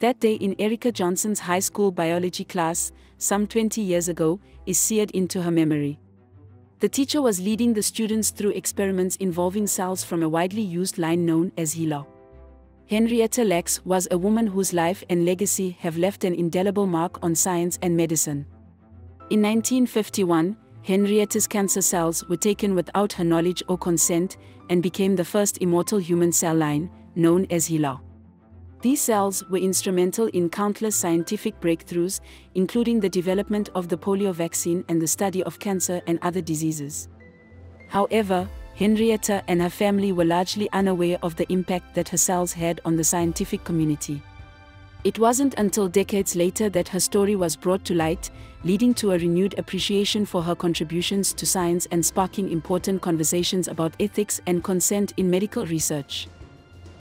That day in Erica Johnson's high school biology class, some 20 years ago, is seared into her memory. The teacher was leading the students through experiments involving cells from a widely used line known as HeLa. Henrietta Lacks was a woman whose life and legacy have left an indelible mark on science and medicine. In 1951, Henrietta's cancer cells were taken without her knowledge or consent and became the first immortal human cell line, known as HeLa. These cells were instrumental in countless scientific breakthroughs, including the development of the polio vaccine and the study of cancer and other diseases. However, Henrietta and her family were largely unaware of the impact that her cells had on the scientific community. It wasn't until decades later that her story was brought to light, leading to a renewed appreciation for her contributions to science and sparking important conversations about ethics and consent in medical research.